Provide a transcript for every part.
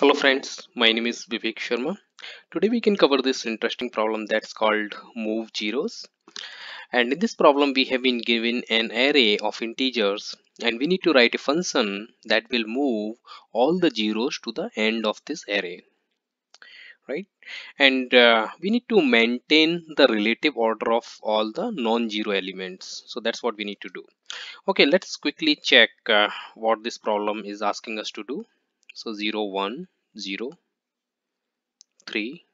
Hello friends, my name is Vivek Sharma. Today we can cover this interesting problem that's called move zeros. And in this problem we have been given an array of integers and we need to write a function that will move all the zeros to the end of this array. Right? And uh, we need to maintain the relative order of all the non-zero elements. So that's what we need to do. Okay, let's quickly check uh, what this problem is asking us to do so 0 1 0 3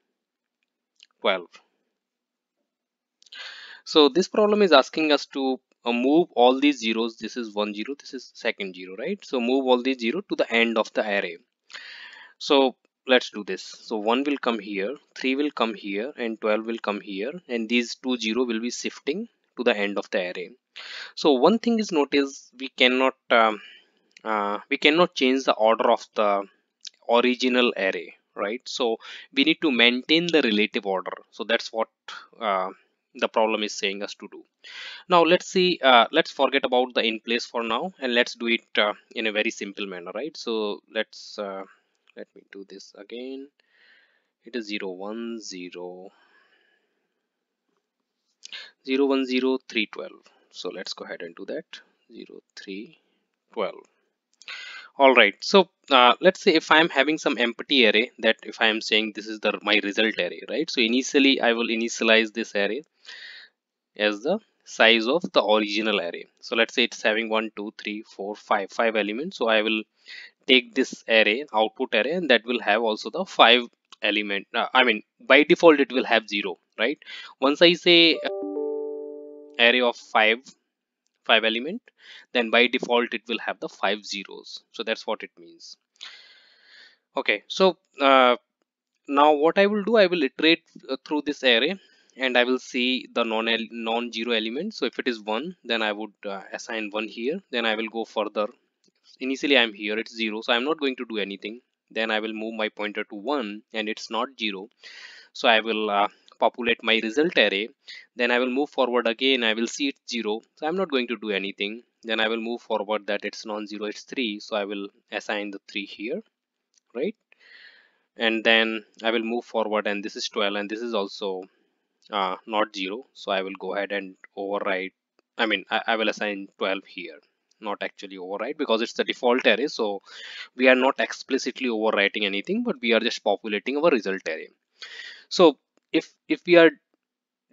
12 so this problem is asking us to uh, move all these zeros. This is one zero this is second zero right? So move all these zero to the end of the array. So let's do this. So 1 will come here 3 will come here and 12 will come here and these two zero will be shifting to the end of the array. So one thing is notice we cannot um, uh, we cannot change the order of the original array right? So we need to maintain the relative order. So that's what uh, the problem is saying us to do. Now let's see uh, let's forget about the in place for now and let's do it uh, in a very simple manner right? So let's uh, let me do this again. It is 0 1 0 0 1 0 3 12 so let's go ahead and do that. 0 3 12 all right. So uh, let's say if i'm having some empty array that if i am saying this is the my result array right? So initially i will initialize this array as the size of the original array. So let's say it's having one two three four five five elements. So i will take this array output array and that will have also the five element uh, i mean by default it will have zero right? Once i say array of five five element then by default it will have the five zeros. So that's what it means. Okay so uh, now what I will do I will iterate uh, through this array and I will see the non non-zero element. So if it is one then I would uh, assign one here. Then I will go further. Initially I'm here it's zero so I'm not going to do anything. Then I will move my pointer to one and it's not zero. So I will uh, populate my result array then I will move forward again I will see it's 0 so I'm not going to do anything. Then I will move forward that it's non-zero it's 3 so I will assign the 3 here right? And then I will move forward and this is 12 and this is also uh, not 0 so I will go ahead and override I mean I, I will assign 12 here not actually override because it's the default array. So we are not explicitly overwriting anything but we are just populating our result array. So if if we are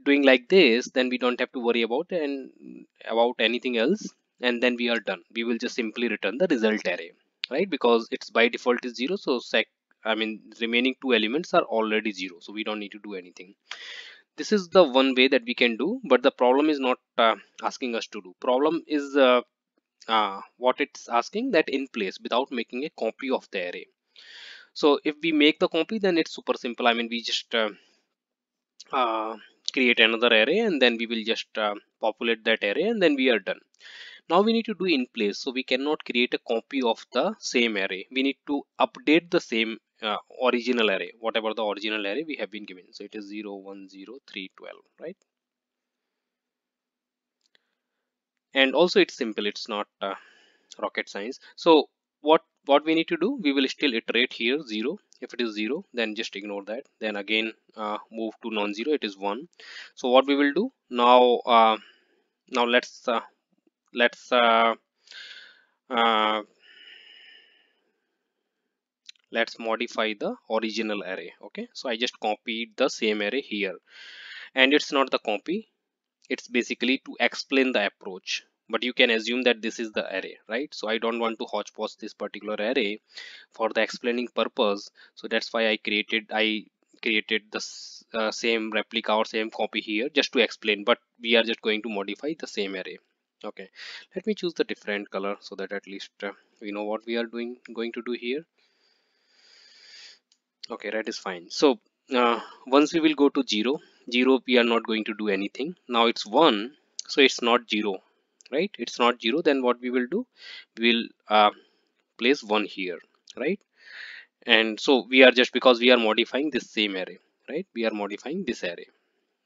doing like this then we don't have to worry about and about anything else and then we are done. We will just simply return the result array right? Because it's by default is zero so sec i mean remaining two elements are already zero so we don't need to do anything. This is the one way that we can do but the problem is not uh, asking us to do. Problem is uh, uh, what it's asking that in place without making a copy of the array. So if we make the copy then it's super simple. I mean we just uh, create another array and then we will just uh, populate that array and then we are done. Now we need to do in place. So we cannot create a copy of the same array. We need to update the same uh, original array whatever the original array we have been given. So it is 0 1 0 3 12 right? And also it's simple. It's not uh, rocket science. So what what we need to do? We will still iterate here 0 if it is 0 then just ignore that. Then again uh, move to non-zero. It is 1 so what we will do? Now uh, now let's uh, let's uh, uh, let's modify the original array. Okay? So I just copied the same array here. And it's not the copy. It's basically to explain the approach but you can assume that this is the array right? So i don't want to hodgepodge this particular array for the explaining purpose. So that's why i created i created the uh, same replica or same copy here just to explain but we are just going to modify the same array. Okay. Let me choose the different color so that at least uh, we know what we are doing going to do here. Okay red is fine. So uh, once we will go to 0 0 we are not going to do anything. Now it's 1 so it's not 0 right? It's not zero then what we will do? We will uh, place one here right? And so we are just because we are modifying this same array right? We are modifying this array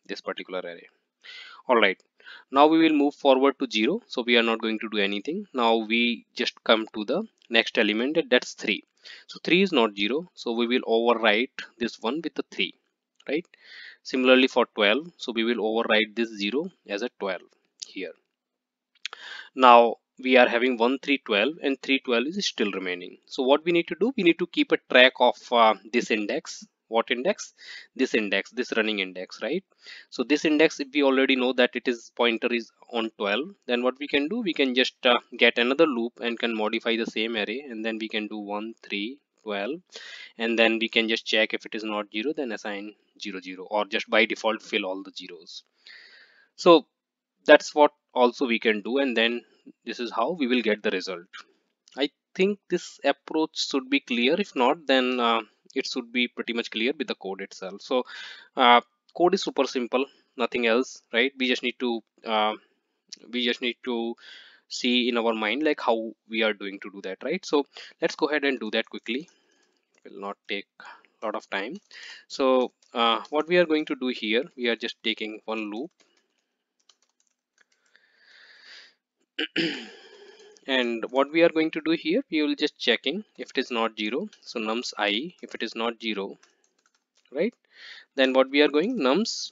this particular array. All right. Now we will move forward to zero. So we are not going to do anything. Now we just come to the next element that's three. So 3 is not 0 so we will overwrite this one with the 3 right? Similarly for 12 so we will overwrite this 0 as a 12 here now we are having 1 3 12 and 3 12 is still remaining. So what we need to do we need to keep a track of uh, this index. What index? This index this running index right? So this index if we already know that it is pointer is on 12 then what we can do? We can just uh, get another loop and can modify the same array and then we can do 1 3 12 and then we can just check if it is not 0 then assign 0 0 or just by default fill all the zeros. So that's what also we can do and then this is how we will get the result. I think this approach should be clear. If not then uh, it should be pretty much clear with the code itself. So uh, code is super simple nothing else right? We just need to uh, we just need to see in our mind like how we are doing to do that right? So let's go ahead and do that quickly. It will not take a lot of time. So uh, what we are going to do here we are just taking one loop and what we are going to do here we will just checking if it is not 0 so nums i if it is not 0 right? Then what we are going nums.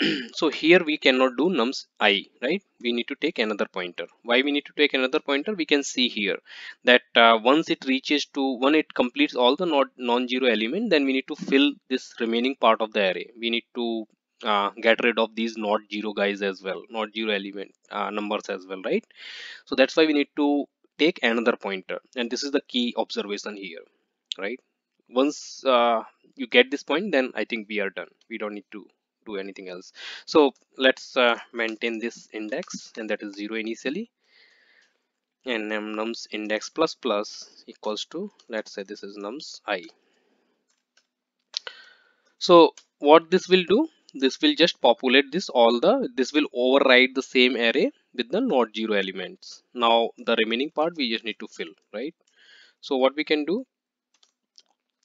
So here we cannot do nums i right? We need to take another pointer. Why we need to take another pointer? We can see here that uh, once it reaches to when it completes all the non-zero element then we need to fill this remaining part of the array. We need to uh, get rid of these not zero guys as well not zero element uh, numbers as well right? So that's why we need to take another pointer and this is the key observation here right? Once uh, you get this point then i think we are done. We don't need to do anything else. So let's uh, maintain this index and that is zero initially. And nums index plus plus equals to let's say this is nums i. So what this will do this will just populate this all the this will override the same array with the not zero elements. Now the remaining part we just need to fill right? So what we can do?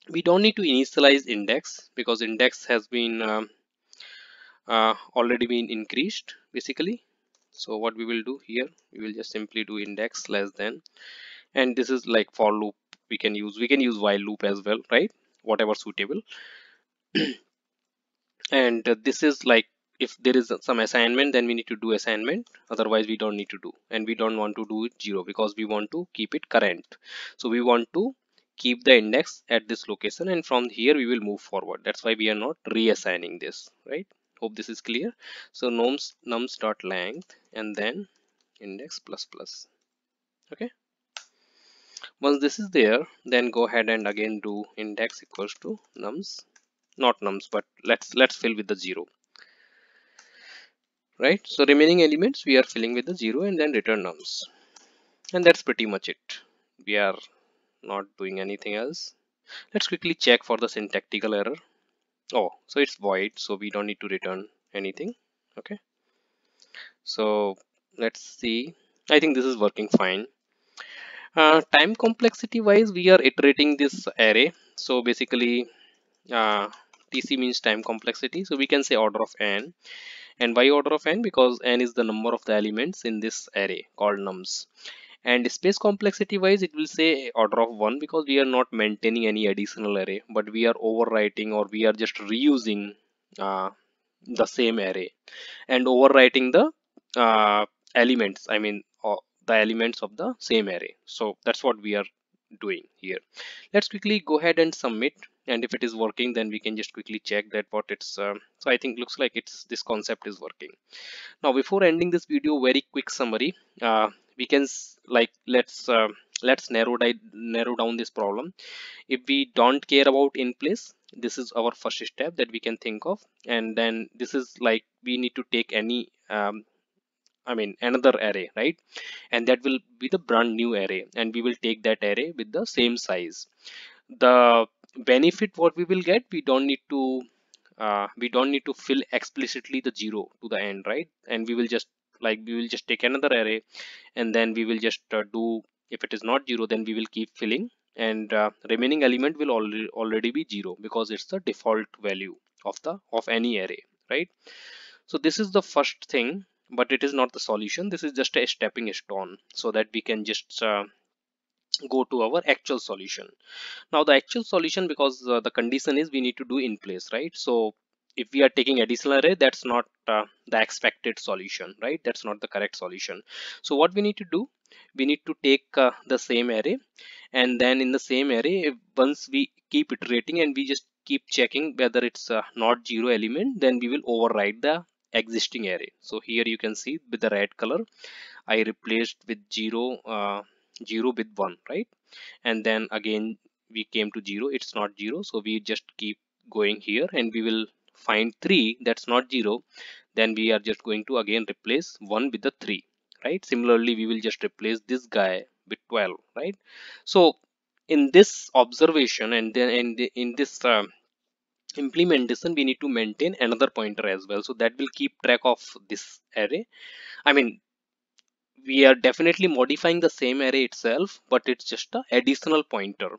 We don't need to initialize index because index has been um, uh, already been increased basically. So what we will do here? We will just simply do index less than. And this is like for loop. We can use we can use while loop as well right? Whatever suitable and uh, this is like if there is some assignment then we need to do assignment. Otherwise we don't need to do. And we don't want to do it zero because we want to keep it current. So we want to keep the index at this location and from here we will move forward. That's why we are not reassigning this right? Hope this is clear. So nums nums dot length and then index plus plus. Okay? Once this is there then go ahead and again do index equals to nums not nums but let's let's fill with the zero. Right? So remaining elements we are filling with the zero and then return nums. And that's pretty much it. We are not doing anything else. Let's quickly check for the syntactical error. Oh so it's void so we don't need to return anything. Okay. So let's see. I think this is working fine. Uh, time complexity wise we are iterating this array. So basically uh, tc means time complexity. So we can say order of n. And why order of n? Because n is the number of the elements in this array called nums. And space complexity wise it will say order of 1 because we are not maintaining any additional array but we are overwriting or we are just reusing uh, the same array and overwriting the uh, elements. I mean uh, the elements of the same array. So that's what we are doing here. Let's quickly go ahead and submit and if it is working then we can just quickly check that what it's uh, so i think looks like it's this concept is working. Now before ending this video very quick summary. Uh, we can like let's uh, let's narrow, narrow down this problem. If we don't care about in place this is our first step that we can think of. And then this is like we need to take any um, I mean another array right? And that will be the brand new array. And we will take that array with the same size. The benefit what we will get we don't need to uh, we don't need to fill explicitly the zero to the end right? And we will just like we will just take another array and then we will just uh, do if it is not zero then we will keep filling and uh, remaining element will already already be zero because it's the default value of the of any array right? So this is the first thing but it is not the solution. This is just a stepping stone so that we can just uh, go to our actual solution. Now the actual solution because uh, the condition is we need to do in place right? So if we are taking additional array that's not uh, the expected solution right? That's not the correct solution. So what we need to do? We need to take uh, the same array and then in the same array once we keep iterating and we just keep checking whether it's uh, not zero element then we will override the existing array. So here you can see with the red color i replaced with zero uh, 0 with 1 right? And then again we came to 0 it's not 0 so we just keep going here and we will find 3 that's not 0 then we are just going to again replace 1 with the 3 right? Similarly we will just replace this guy with 12 right? So in this observation and then in, the, in this uh, implementation we need to maintain another pointer as well. So that will keep track of this array. I mean we are definitely modifying the same array itself but it's just a additional pointer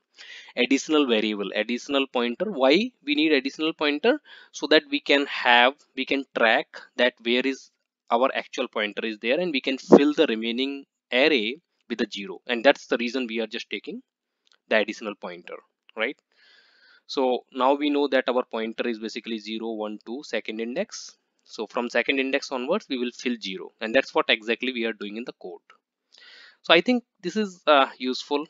additional variable additional pointer. Why we need additional pointer? So that we can have we can track that where is our actual pointer is there and we can fill the remaining array with a zero. And that's the reason we are just taking the additional pointer right? So now we know that our pointer is basically 0 1 2 second index so from second index onwards, we will fill zero. And that's what exactly we are doing in the code. So I think this is uh, useful.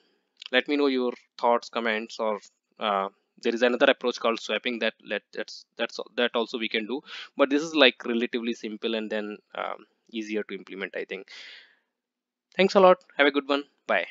Let me know your thoughts, comments, or uh, there is another approach called swapping that let that's that's that also we can do. But this is like relatively simple and then um, easier to implement. I think. Thanks a lot. Have a good one. Bye.